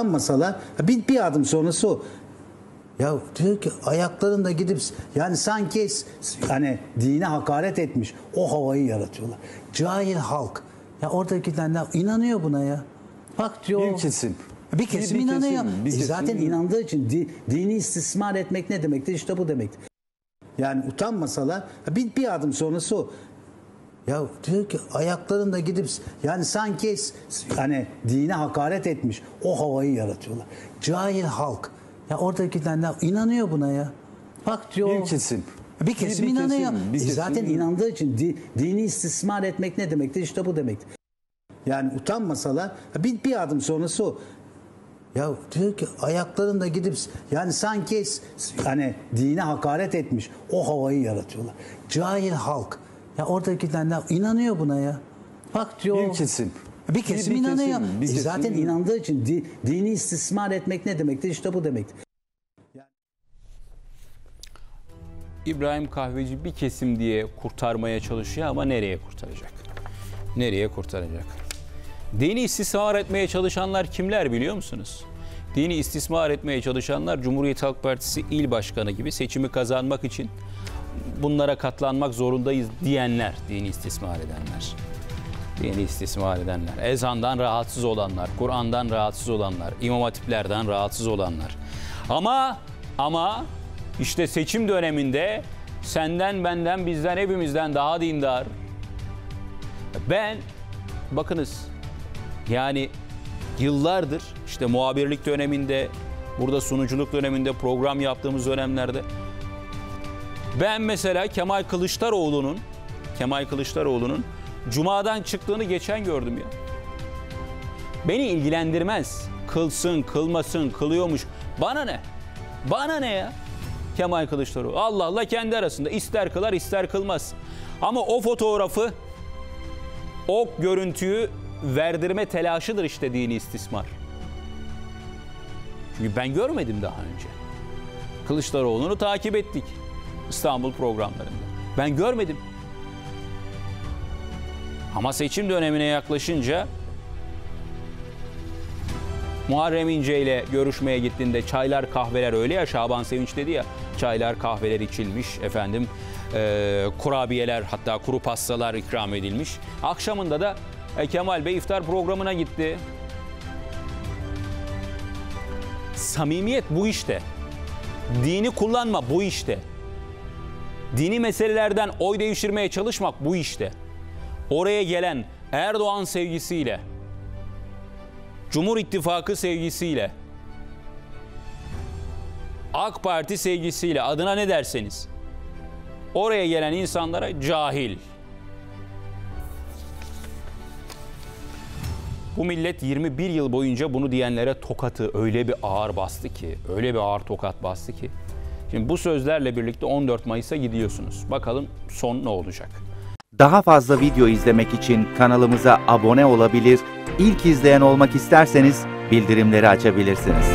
utanmasalar bir, bir adım sonrası o. Ya diyor ki ayaklarında gidip yani sanki hani dine hakaret etmiş o havayı yaratıyorlar. Cahil halk. Ya oradakiler inanıyor buna ya. Bak diyor. Bir kesim. Bir kesim Bir- bir inanıyor. kesim, bir E kesim zaten inandığı için di- dini istismar etmek ne demektir? İşte bu demektir. Yani utanmasalar bir, bir adım sonrası o. Ya diyor ki ayaklarında gidip yani sanki hani dine hakaret etmiş o havayı yaratıyorlar. Cahil halk. Ya oradakiler inanıyor buna ya. Bak diyor. Bir kesim. Bir kesim Bir- bir inanıyor. kesim, bir E kesim zaten inanıyor. inandığı için di- dini istismar etmek ne demektir? İşte bu demektir. Yani utanmasalar bir, bir adım sonrası o. Ya diyor ki ayaklarında gidip yani sanki hani dine hakaret etmiş o havayı yaratıyorlar. Cahil halk. Ya oradakiler inanıyor buna ya. Bak diyor. Bir kesim. Bir kesim Bir- bir inanıyor. kesim, bir E kesim zaten inandığı için di- dini istismar etmek ne demektir? İşte bu demektir. İbrahim Kahveci bir kesim diye kurtarmaya çalışıyor ama nereye kurtaracak? Nereye kurtaracak? Dini istismar etmeye çalışanlar kimler biliyor musunuz? Dini istismar etmeye çalışanlar Cumhuriyet Halk Partisi il başkanı gibi seçimi kazanmak için bunlara katlanmak zorundayız diyenler, dini istismar edenler. Dini istismar edenler, ezandan rahatsız olanlar, Kur'an'dan rahatsız olanlar, imam hatiplerden rahatsız olanlar. Ama ama işte seçim döneminde senden benden bizden hepimizden daha dindar. Ben bakınız yani yıllardır işte muhabirlik döneminde, burada sunuculuk döneminde program yaptığımız dönemlerde ben mesela Kemal Kılıçdaroğlu'nun Kemal Kılıçdaroğlu'nun Cuma'dan çıktığını geçen gördüm ya. Beni ilgilendirmez. Kılsın, kılmasın, kılıyormuş. Bana ne? Bana ne ya? Kemal Kılıçdaroğlu. Allah Allah kendi arasında ister kılar ister kılmaz. Ama o fotoğrafı, o görüntüyü verdirme telaşıdır işte dini istismar. Çünkü ben görmedim daha önce. Kılıçdaroğlu'nu takip ettik İstanbul programlarında. Ben görmedim. Ama seçim dönemine yaklaşınca Muharrem İnce ile görüşmeye gittiğinde çaylar kahveler öyle ya Şaban Sevinç dedi ya çaylar kahveler içilmiş efendim e, kurabiyeler hatta kuru pastalar ikram edilmiş. Akşamında da e, Kemal Bey iftar programına gitti. Samimiyet bu işte. Dini kullanma bu işte. Dini meselelerden oy devşirmeye çalışmak bu işte. Oraya gelen Erdoğan sevgisiyle, Cumhur İttifakı sevgisiyle, AK Parti sevgisiyle adına ne derseniz oraya gelen insanlara cahil. Bu millet 21 yıl boyunca bunu diyenlere tokatı öyle bir ağır bastı ki, öyle bir ağır tokat bastı ki. Şimdi bu sözlerle birlikte 14 Mayıs'a gidiyorsunuz. Bakalım son ne olacak? Daha fazla video izlemek için kanalımıza abone olabilir, ilk izleyen olmak isterseniz bildirimleri açabilirsiniz.